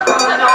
Oh, no.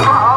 啊